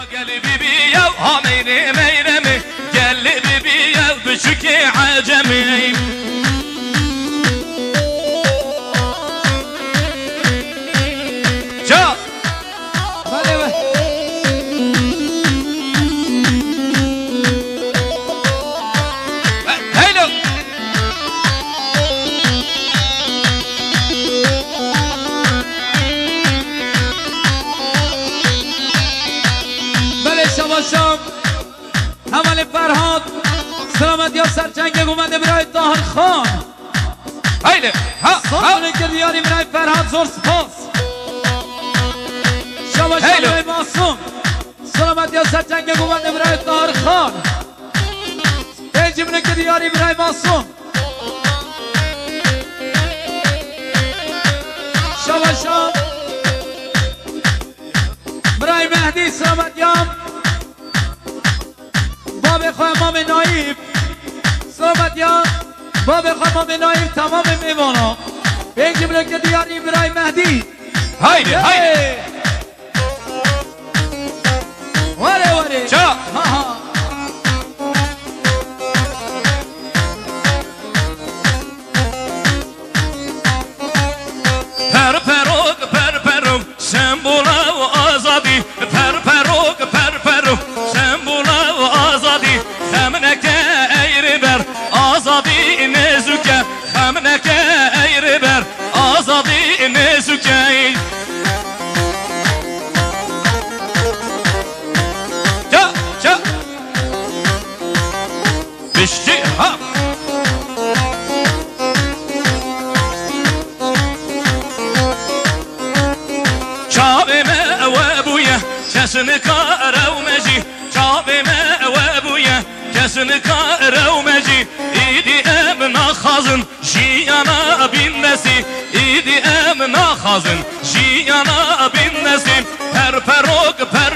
قال سلامت یا سرچنگ اومده برای طاهر خان. هيلو ها ها. که دیاری برای فرهاد زور سپاس هیلو. برای معصوم. سلامت یا سرچنگ اومده برای طاهر خان. بنجمونه که دیاری برای معصوم. شباشم برای مهدی سلامت یام باب خواه امام نایب. سلامت یام باب خواه امام نایب تمام میمانا به این جمله که دیاری برای مهدی. هيلو هيلو کسن کار و مجی چاوی ما و بویا کسن کار و مجی ایدی ام نخازن جیانا بین نسی ایدی ام نخازن جیانا بین نسی پر پروک پر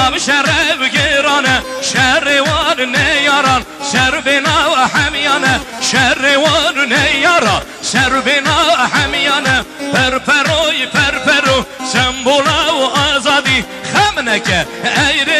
نوراب ما بشرب قيرانه شر وان نياران شر بنا وحميانه شر وان نيارا شر بنا حميانه پر پروی پر پرو سمبولا و آزادی خمنکه ایر در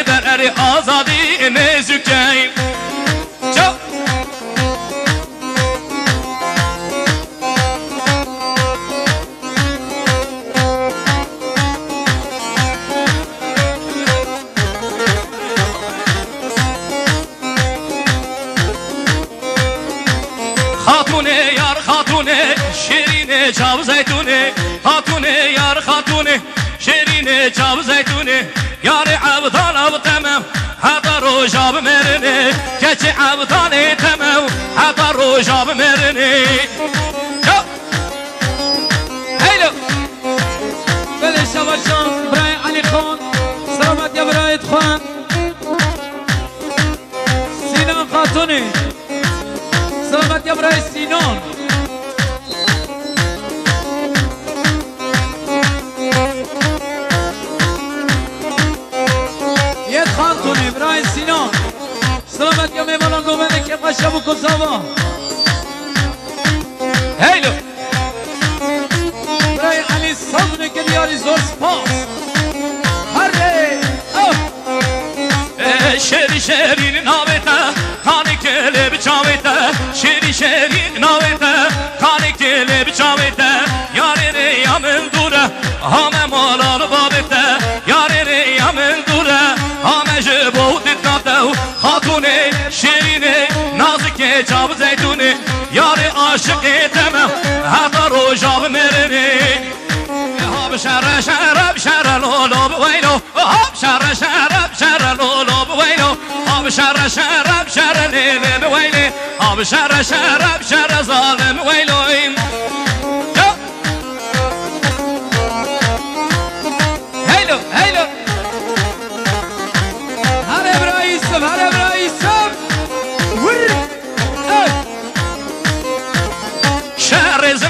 یار خاتونه شیرین چاو زیتونه. یار عبدال اب تمام حتا روجاب مرنه. کچ عبدال تمام حتا روجاب مرنه. یا هیلو! بله شباشم برای علی خان سلامت یا برای خان. سینان خاتونی سلامت یا برای سینان. سلامت یا میمانان گومنه که قشب و کساوا هیلو برای علی صدنه که دیاری زور سپاس هره اوه شری شری ناویتا کانی کلی بچاویتا شری شری ناویتا کانی کلی بچاویتا یاری ری یامن دوره همه مالان بابیتا چاب زیتونه یاری عاشق تمام حتی روژاب مرنه هاب شر شر شر لولو وينو هاب شر شر شر لولو وينو هاب شر شر شر ليل ويلي هاب شر شر شر ظالم ويلو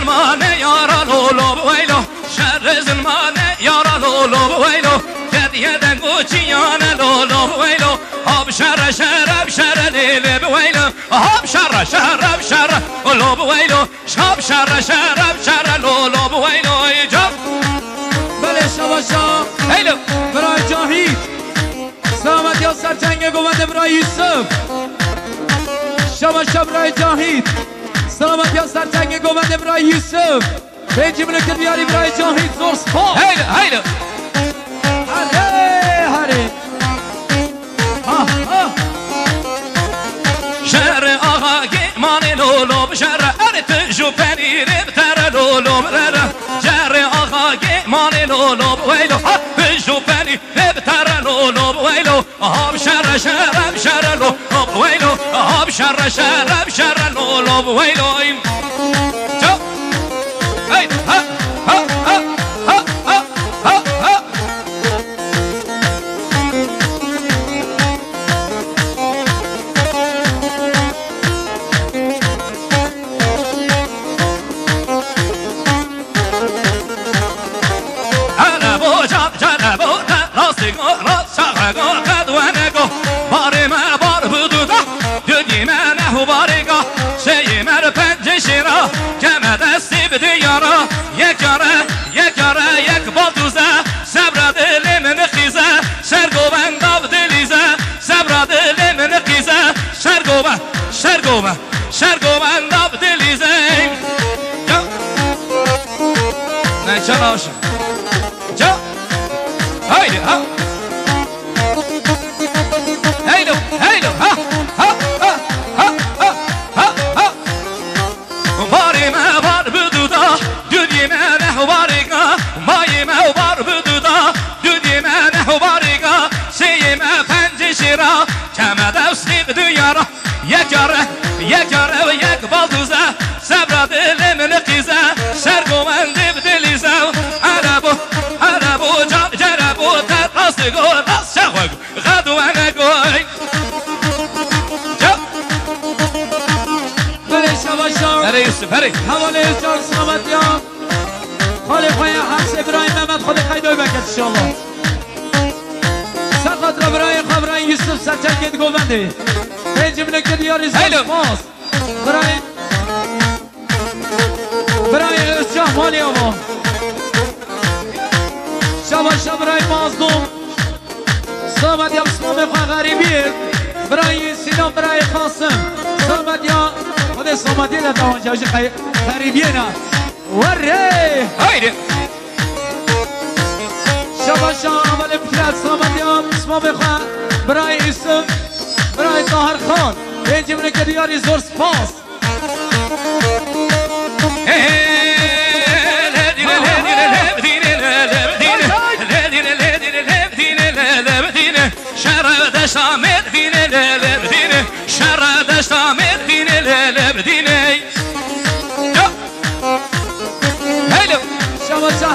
ظلمان یارا لولو بویلو شر ظلمان یارا لولو بویلو کدیه دنگوچیان لولو بویلو آب شر شر آب شر لیل بویلو آب شر شر آب شر لولو بویلو شاب شر شر آب شر لولو بویلو ایجاب بله شباشا هیلو برای جاهید سلامت یا سرچنگ گوند برای یوسف. شباشا رای جاهید سلامت یا سرچنگ گوند برای یوسف. جمله که بیاری برای زور هیلو هیلو هره هره. ها ها شهر آقا گیمان لولو شهر ارت جو پنیر بتر لولو برر شهر آقا گیمان لولو ویلو جو پنیر بتر لولو هاب شر شر بشر لولوب ويلو هاب شر شر بشر لولوب ويلو جو هاي ها ها ها ها ها ها ها. أنا بوجب جنبوت راسي قرص شغل به دیارا یک یاره یک یاره یک بالدوزه صبر دل من خیزه شرگو بند دلیزه صبر دل من خیزه شرگو بند یک یاره یک یاره و یک بالدوزه صبر دل من قیزه سرگومند بدلیزه عربو عربو جربو تر راست گو راست شخوگ غدو انا گوی بله شباشا هره یوسف هره حواله جان سلامت یا. خالی خواه حفظ ابراهیم محمد خود خیلی بکت انشاءالله سقط را برای خبران یوسف سرچنگ گوونده دیاری هیلو. زن ماست برای برای ارجاه مالی آبا شباشا برای مازدوم سلامت یا بسمام خواه غریبیه برای سینام برای قاسم سلامت یا خود سلامتی در دوان جوش غریبیه نه وره هایده شباشا اول فکرت سلامت یا بسمام خواه برای یوسف برای طاهر خان. به جمله که دیاری زور سپاس شرد شامت دینه شامت دینه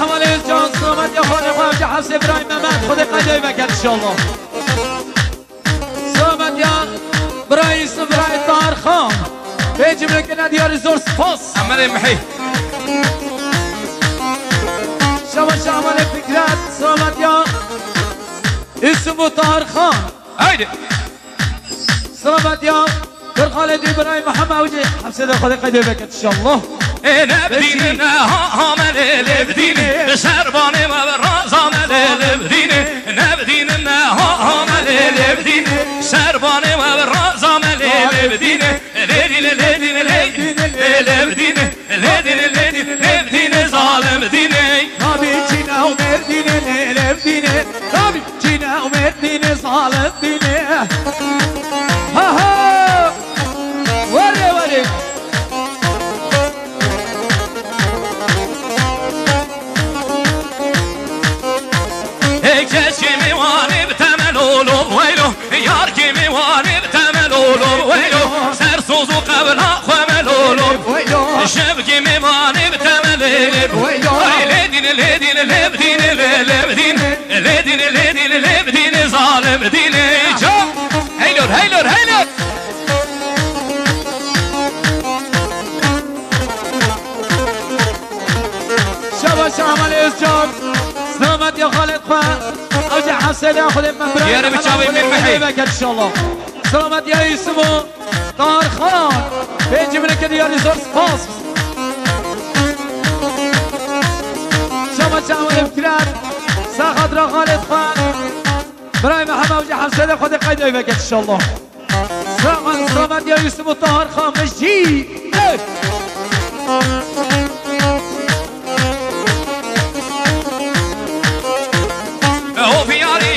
اول جان سلامت یا خانه خواه حفظ ابراهیم محمد خود قدای بکر انشاءالله برای یوسف برای طاهر خان. به جمله که دیاری زور سپاس عمل محي. شباشا اول فکرت سلامت یا یوسف و طاهر خان. هيدي. سلامت یا در خالد ابراهیم محمد. وجه حفظ در خود قدای بکر انشاءالله لبدين هامل لبدين سربان ما برازام لبدين نبدين هامل لبدين درباني وبرا زاملي بدينه. شب كيمي ماني بتمليب ليدين ليدين لبدين لبدين ليدين ليدين لبدين ظالم دين جو هيلور هيلور هيلور شبا شامل اسجاب سلامت يا خالد خان اوجع حسن ياخذ المبرر يا رب تشاوي من محي ان شاء الله سلامت يا يوسف طاهر خان بيجي منك ديار زور سباس چند افکرد ساخت را خالد خان برای محمد اوجه حسن خود قید بکر انشالله سلامت سلامت یا یوسف و طاهر خان مجید. اوف اوف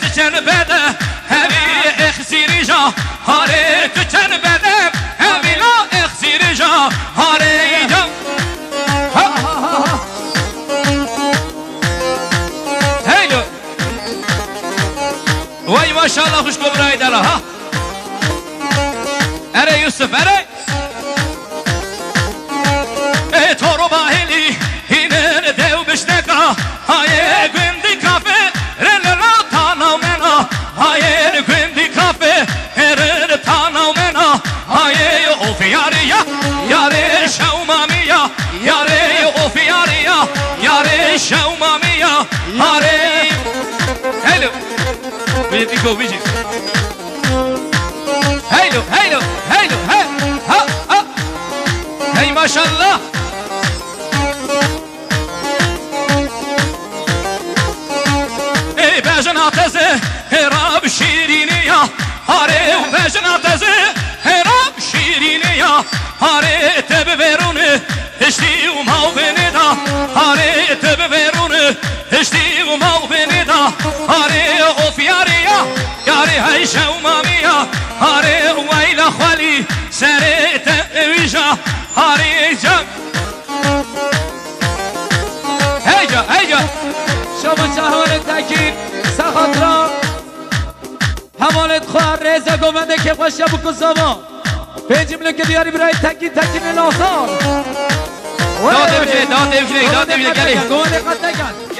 تچن بده هوی اخزیری جا هاره وای ماشاءالله خوش برای دلا ها اره یوسف اره ای تو رو Hey! Hey! Hey! Hey! Hejdo, hey, hejdo, hey, ha, Hey! Hej, mašallah. آره جا هیجا هیجا شما چهار تکین سخت را حمالت خواه رزا گومنده که خوشه بکن زما به جمله که دیاری برای تکین تکین ناصار داده بشه داده بشه داده بشه گلی. گومنده قد نکن